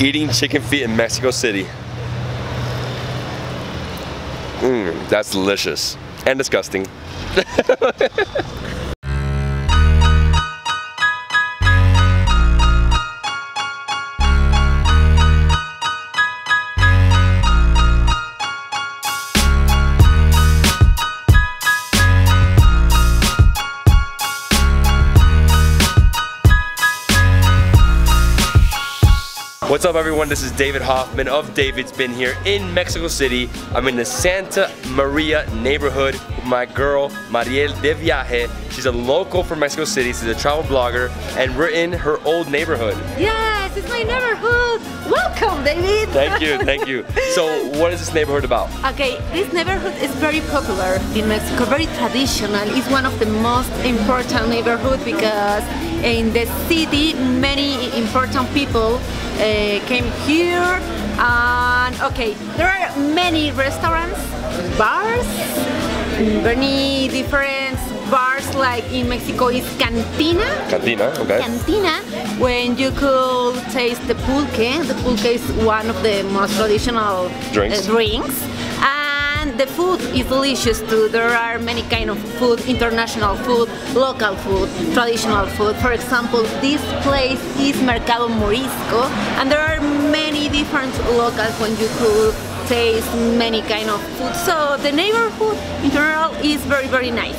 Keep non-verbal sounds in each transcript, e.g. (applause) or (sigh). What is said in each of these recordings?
Eating chicken feet in Mexico City. Mmm, that's delicious and disgusting. (laughs) What's up everyone, this is David Hoffman of David's Been here in Mexico City. I'm in the Santa Maria neighborhood with my girl Mariel de Viaje. She's a local from Mexico City, she's a travel blogger, and we're in her old neighborhood. Yes, it's my neighborhood. Welcome, David. Thank you, thank you. (laughs) So what is this neighborhood about? Okay, this neighborhood is very popular in Mexico, very traditional. It's one of the most important neighborhoods because in the city many important people uh, came here and okay there are many restaurants bars many different bars like in Mexico is cantina Cantina, okay. cantina when you could taste the pulque the pulque is one of the most traditional Drinks. uh, drinks the food is delicious too. There are many kind of food, international food, local food, traditional food. For example, this place is Mercado Morisco, and there are many different locals when you could taste many kind of food. So the neighborhood in general is very very nice.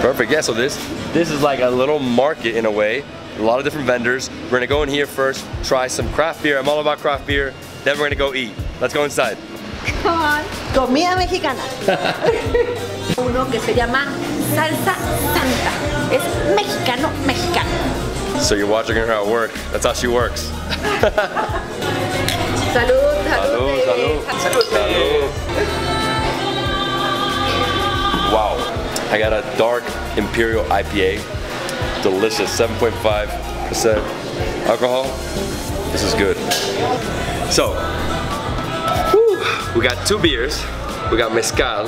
Perfect, yeah, so this, this is like a little market in a way. A lot of different vendors. We're gonna go in here first, try some craft beer. I'm all about craft beer. Then we're gonna go eat. Let's go inside. Come on. Comida mexicana. (laughs) Uno que se llama salsa santa. Es mexicano, mexicano. So you're watching her at work. That's how she works. (laughs) Salud, Salud, salud. salud. Salud. Wow. I got a dark Imperial IPA. Delicious, 7.5% alcohol. This is good. So, whew, we got two beers. We got mezcal.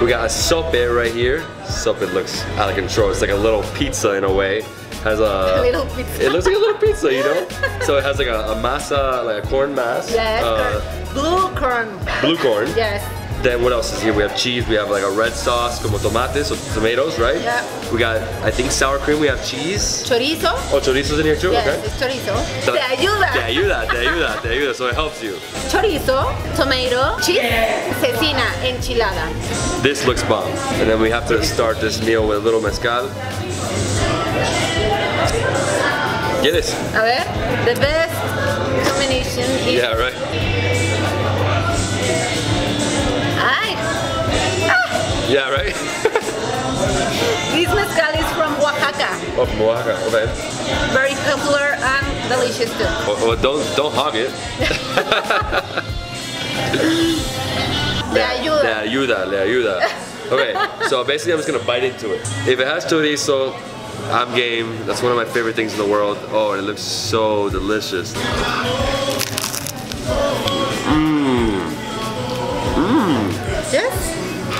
We got a sope right here. Sope looks out of control. It's like a little pizza in a way. Has a, (laughs) A little pizza. It looks like a little pizza, you know. (laughs) so it has like a, a masa, like a corn mass. Yes, uh, blue corn. blue corn. Yes. Then what else is here? We have cheese, we have like a red sauce, como tomates, so tomatoes, right? Yeah. We got, I think, sour cream, we have cheese. Chorizo. Oh, chorizo's in here too? Yes, okay. it's chorizo. So- Te ayuda. Te ayuda, te ayuda, te ayuda, so it helps you. Chorizo, tomato, cheese, cecina, enchilada. This looks bomb. And then we have to start this meal with a little mezcal. Get it. A ver, the best combination is. Yeah, right. Yeah, right? this mezcal is from Oaxaca. oh, from Oaxaca, okay. Very popular and delicious too. Well, well, don't, don't hog it. (laughs) Te ayuda. Le ayuda, le ayuda. Okay, so basically I'm just gonna bite into it. If it has chorizo, I'm game. That's one of my favorite things in the world. Oh, and it looks so delicious. Mmm. Mmm. Yes,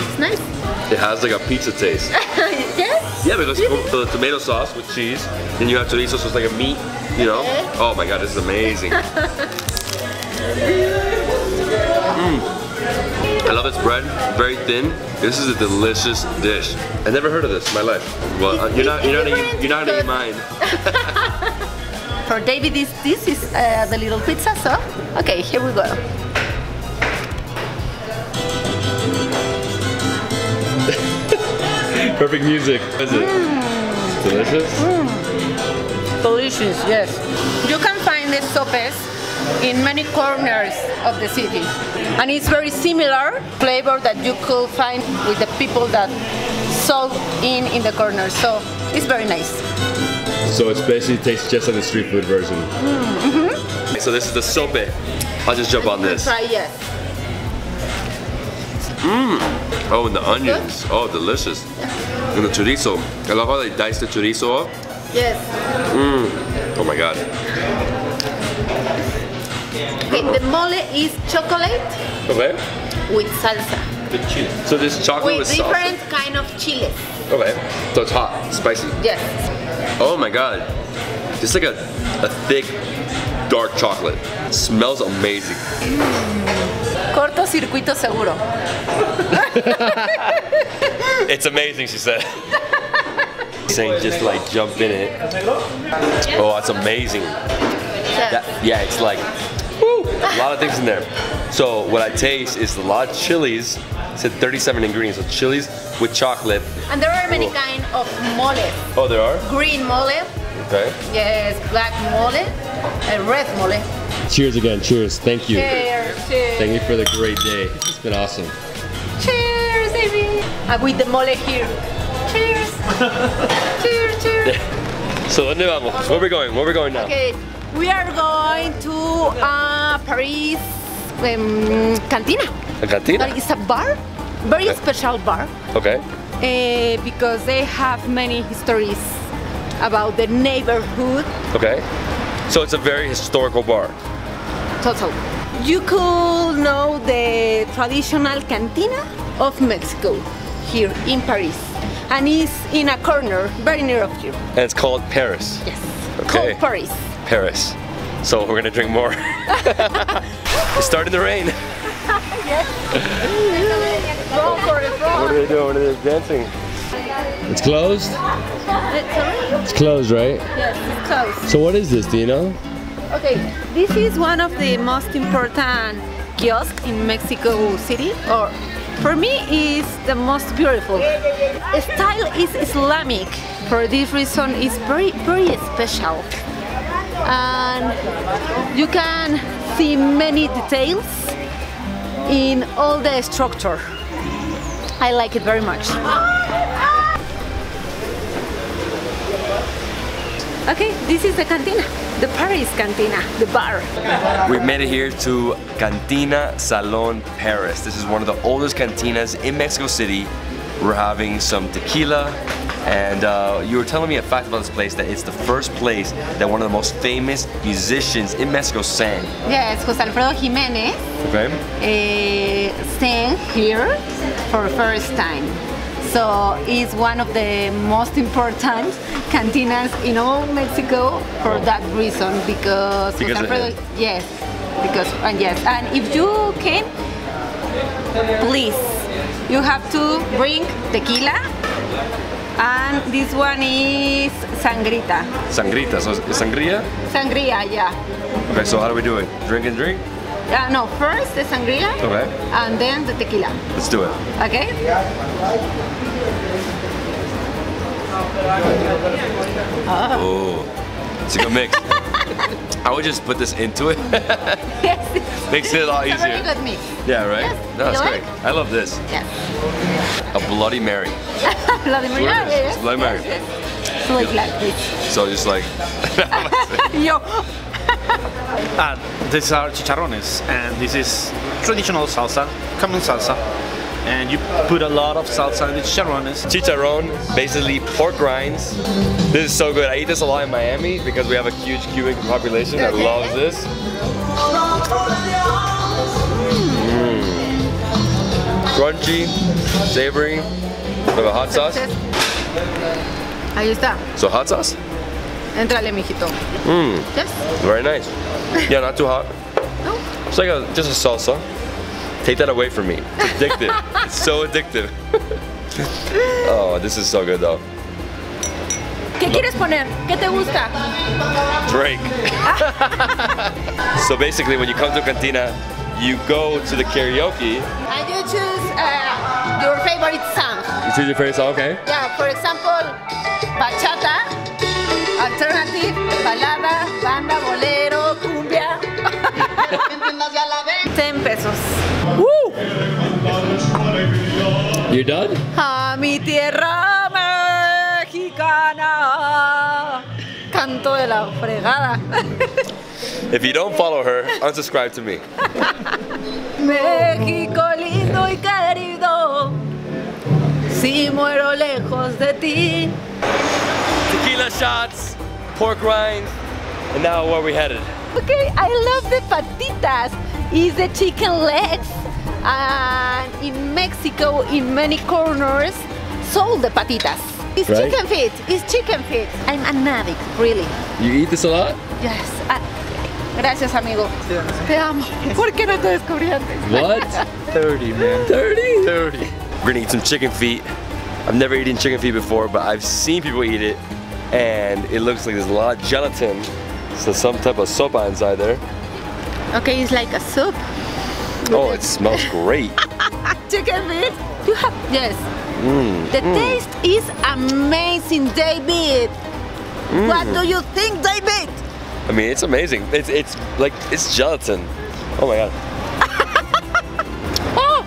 it's nice. It has like a pizza taste. (laughs) yes. Yeah, because the tomato sauce with cheese, then you have chorizo, so it's like a meat, you know? Oh my god, this is amazing. (laughs) Mm. I love this bread, very thin. This is a delicious dish. I never heard of this in my life. Well, uh, you're not, you're not, eat- you're not gonna eat mine. For David, this, this is uh, the little pizza, so okay, here we go. (laughs) Perfect music. Is it? Mm. Delicious? Mm. Delicious, yes. You can find the sopes in many corners of the city. And it's very similar flavor that you could find with the people that sold in in the corners. So it's very nice. So it basically tastes just like the street food version. Mm, mm-hmm. So this is the sope. I'll just jump on this. Try yes. Mm. Oh, and the onions. Oh, delicious. And the chorizo. I love how they dice the chorizo up. Yes. Mm. Oh my god. Okay, the mole is chocolate Okay. with salsa. With chili. So this chocolate With with different salsa. kind of chiles. Okay. So it's hot, spicy. Yes. Oh my god. It's like a, a thick dark chocolate. smells amazing. Mm. Cortocircuito seguro. It's amazing, she said. Saying just like jump in it. Oh, that's amazing. That, yeah, it's like woo, a lot of things in there. So what I taste is a lot of chilies. It said 37 ingredients. So chilies with chocolate. And there are many Cool. kind of mole. Oh, there are. Green mole, Okay. yes, black mole, and red mole. Cheers again. Cheers. Thank you. Cheers, cheers. Thank you for the great day. It's been awesome. Cheers, baby. Uh, with the mole here. Cheers. (laughs) cheers, cheers. So ¿dónde vamos? Where we going? Where are we going now? Okay, we are going to uh, Paris um, Cantina. La cantina. It's a bar, very Okay. special bar, Okay. uh, because they have many histories about the neighborhood. Okay. So it's a very historical bar. Total. You could know the traditional cantina of Mexico here in Paris, and it's in a corner very near of you. And it's called Paris. Yes, Okay. called Paris. Paris. So we're gonna drink more. (laughs) it's starting to rain. Go for it, What are they doing? What are they dancing? It's closed? It's closed, right? Yes, it's close. So what is this, do you know? Okay, this is one of the most important kiosks in Mexico City, or for me is the most beautiful. The Style is Islamic. For this reason, it's very, very special. And you can see many details in all the structure. I like it very much. Okay, this is the cantina, the Paris cantina, the bar. We made it here to Cantina Salon Paris. This is one of the oldest cantinas in Mexico City. We're having some tequila, and uh, you were telling me a fact about this place that it's the first place that one of the most famous musicians in Mexico sang. Yes, Jose Alfredo Jimenez Okay. uh, sang here for the first time. So it's one of the most important cantinas in all Mexico for that reason because, Because Jose of Alfredo, him. yes, because and yes, and if you came, please, you have to bring tequila, and this one is sangrita, Sangrita. So sangria? sangria, yeah. Okay, so how do we do it? Drink and drink? Uh, no, first the sangria, Okay. and then the tequila. Let's do it. Okay? Oh, it's a good mix. (laughs) I would just put this into it. yes. Makes it a lot It's a very easier. good mix. Yeah, right? Yes. No, that's You great. like? I love this. Yes. A Bloody Mary. Vladimir, Swear it is. yes. It's Bloody Mary. It's like, like this. So just like, (laughs) Yo. Uh, (laughs) these are chicharrones, and this is traditional salsa, common salsa. And you put a lot of salsa in the chicharrones. chicharron, basically pork rinds. This is so good. I eat this a lot in Miami because we have a huge Cuban population that loves this. Mm. Crunchy, savory, with a hot sauce. Ahí está. So hot sauce? Entrale, mijito. Mmm, Yes. very nice. Yeah, not too hot. No. It's like a, just a salsa. Take that away from me. It's addictive. it's so addictive. oh, this is so good though. ¿Qué quieres poner? ¿Qué te gusta? Drake. so basically, when you come to Cantina, you go to the karaoke. And you choose uh, your favorite song. You choose your favorite song, okay? Yeah, for example, bachata, alternative, balada, banda, bolero, cumbia. (laughs) 10 pesos. You're done? A mi tierra mexicana. Canto de la fregada. If you don't follow her, unsubscribe to me. (laughs) México lindo y querido. Si muero lejos de ti. Tequila shots, pork rinds, and now where we headed? Okay, I love the patitas. Is the chicken legs. And in Mexico, in many corners, sold the patitas. It's Right. chicken feet. It's chicken feet. I'm an addict, really. You eat this a lot? Yes. I, Gracias, amigo. Te amo. ¿Por qué no te descubrí antes? What? (laughs) 30, man. 30? 30. We're gonna eat some chicken feet. I've never eaten chicken feet before, but I've seen people eat it, and it looks like there's a lot of gelatin. So some type of sopa inside there. Okay, it's like a soup. Oh, it smells great. (laughs) Chicken feet? You have yes. Mm, the mm. taste is amazing, David. Mm. What do you think, David? I mean, it's amazing. It's it's like it's gelatin. Oh my god. (laughs) Oh,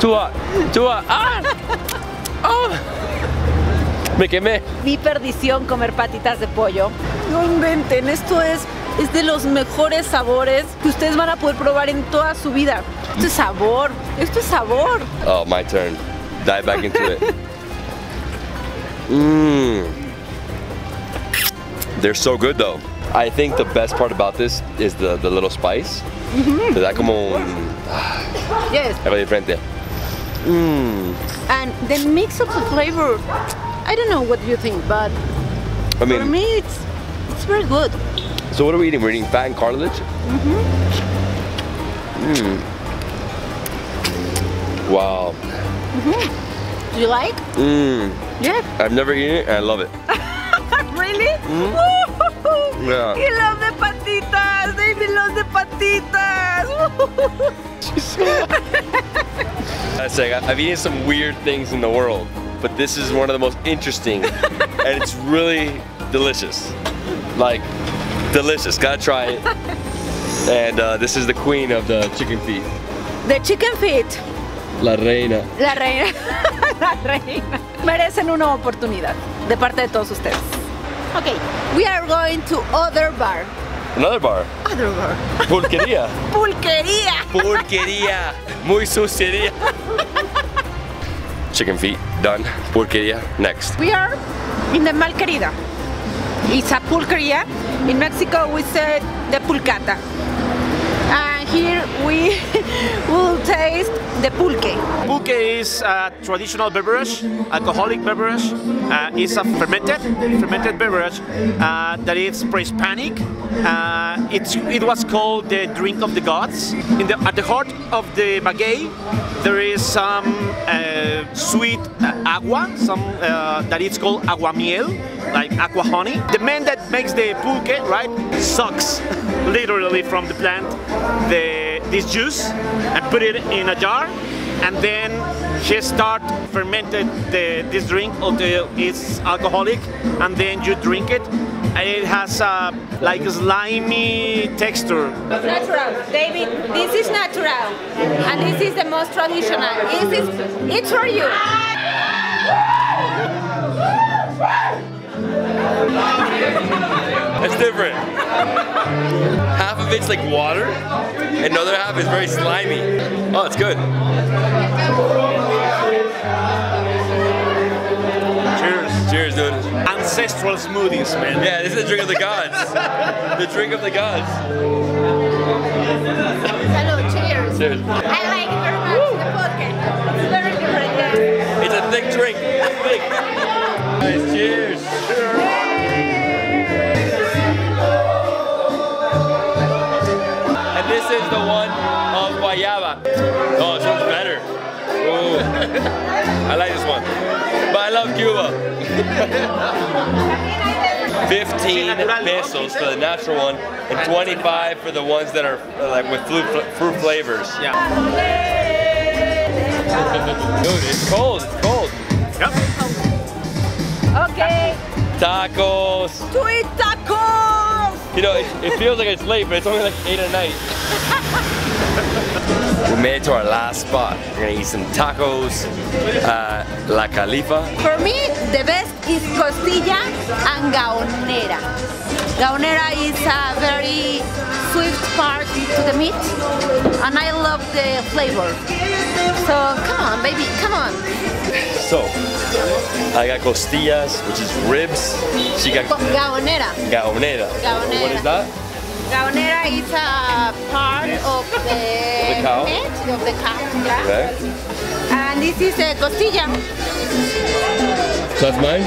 Too hot. Too hot. Ah! Oh! Me quemé. mi perdición comer patitas de pollo. No inventen, esto es es de los mejores sabores que ustedes van a poder probar en toda su vida. Esto es sabor, esto es sabor. Oh, my turn. Dive back into it. Mmm. They're so good though. I think the best part about this is the, the little spice. Mm-hmm. Te da como un Yes. Ah, algo diferente. Mmm. And the mix of the flavor, I don't know what you think, but I for mean, me it's it's very good. So what are we eating? We're eating fat and cartilage? Mmm. Mmm. Wow. Mhm. Do you like? Mmm. Yeah. I've never eaten it and I love it. (laughs) really? Mmm. (laughs) Yeah. He loves the patitas. David loves the patitas. (laughs) I say I've eaten some weird things in the world, but this is one of the most interesting, and it's really delicious. Like delicious. Gotta try it. (laughs) And uh, this is the queen of the chicken feet, the chicken feet. La Reina. La reina. (laughs) La reina. Merecen una oportunidad de parte de todos ustedes. Okay, we are going to other bar. Another bar. Other bar. Pulquería. (laughs) Pulquería. Pulquería. Muy suciería. Chicken feet done. Pulquería next. We are in the Malquerida. It's a pulquería. In Mexico we say the pulcata. Here we (laughs) will taste the pulque. Pulque is a traditional beverage, alcoholic beverage. Uh, it's a fermented, fermented beverage uh, that is pre-Hispanic. Uh, it was called the drink of the gods. In the, at the heart of the maguey, there is some uh, sweet agua, some uh, that is called aguamiel, like aqua honey. The man that makes the pulque, right, sucks (laughs) literally from the plant the this juice and put it in a jar and then he start fermented the, this drink until it's alcoholic and then you drink it and it has a like a slimy texture Natural, David. This is natural, and this is the most traditional. This is it's for you. (laughs) It's different. Half of it's like water, and the other half is very slimy. Oh, it's good. cheers Cheers, dude. ancestral smoothies man Yeah, this is the drink of the gods. The drink of the gods. Salud, cheers. Cheers. I like it very much. The podcast. It's very different. Yes. It's a thick drink. Thick. Nice, cheers. And I like this one. But I love Cuba. 15 pesos for the natural one and 25 for the ones that are like with fruit, fruit flavors. yeah (laughs) Dude, it's cold, it's cold. yep Okay. Tacos. Sweet tacos. You know, it, it feels like it's late, but it's only like 8 at night. (laughs) we made it to our last spot. We're gonna eat some tacos, uh, La Califa. For me, the best is costilla and gaonera. Gaonera is a very sweet part to the meat, and I love the flavor. So come on, baby, come on. So, I got costillas, which is ribs. She got Go- Gaonera. gaonera. Gaonera. What is that? Gaonera is a part (laughs) of the, the cow? meat of the cow. Yeah. Okay. And this is a costilla. So that's mine?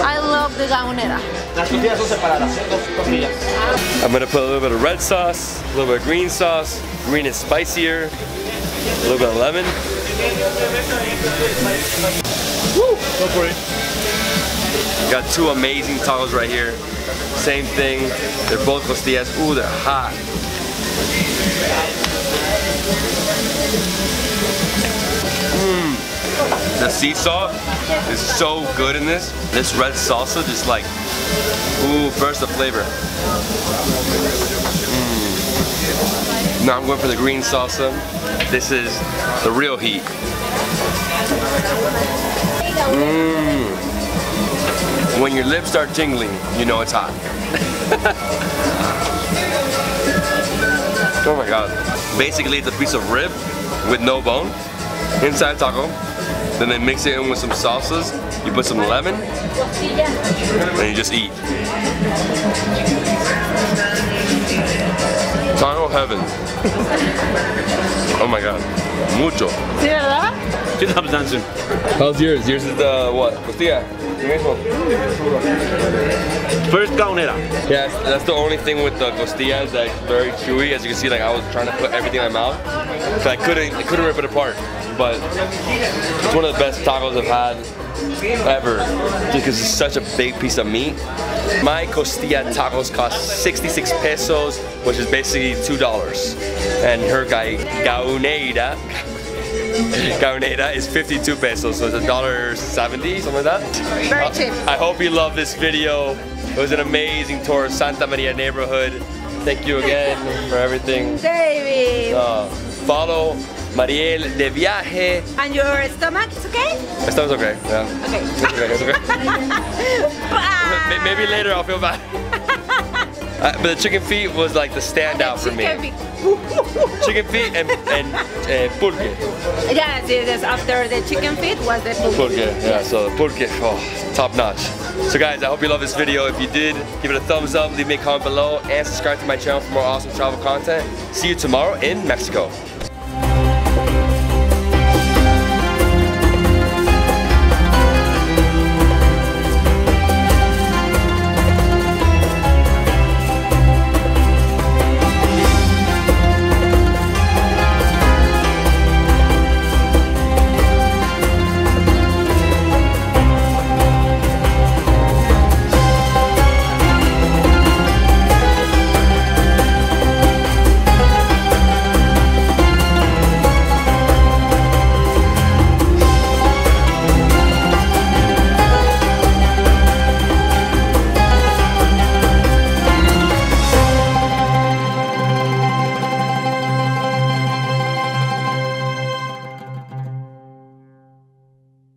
I love the gaonera. Las tortillas son separadas, ¿eh? dos tortillas. Ah. I'm gonna put a little bit of red sauce, a little bit of green sauce. Green is spicier. A little bit of lemon. Woo! Go for it. Got two amazing tacos right here. Same thing. They're both costillas. Ooh, they're hot. Mmm. The sea salt is so good in this. This red salsa just like, ooh, burst of flavor. Mm. Now I'm going for the green salsa. This is the real heat. Mmm. When your lips start tingling, you know it's hot. oh my god. Basically, it's a piece of rib with no bone inside taco. Then they mix it in with some salsas. You put some lemon, and you just eat. Taco heaven. oh my god. Mucho. ¿Sí, verdad? She loves dancing. How's yours? Yours is the what? Costilla. First gaonera. Yeah, that's, that's the only thing with the costillas that's very chewy. As you can see, like I was trying to put everything in my mouth, so I couldn't, I couldn't rip it apart. But it's one of the best tacos I've had ever, just because it's such a big piece of meat. My costilla tacos cost 66 pesos, which is basically two dollars, and her guy gaonera. (laughs) Gaonera is 52 pesos, so it's a dollar 70, something like that. Very cheap. I hope you love this video. It was an amazing tour of Santa Maria neighborhood. Thank you again for everything. David. Uh, follow Mariel de Viaje. And your stomach, is okay? My stomach's okay. Yeah. Okay. It's okay. It's okay. (laughs) May- Maybe later I'll feel bad. (laughs) Uh, but the chicken feet was like the standout for me. Chicken feet. Chicken feet and and uh, pulque. Yes, yes. After the chicken feet was the pulque. Pulque, yeah. So the pulque, oh, top notch. So guys, I hope you love this video. If you did, give it a thumbs up, leave me a comment below, and subscribe to my channel for more awesome travel content. See you tomorrow in Mexico.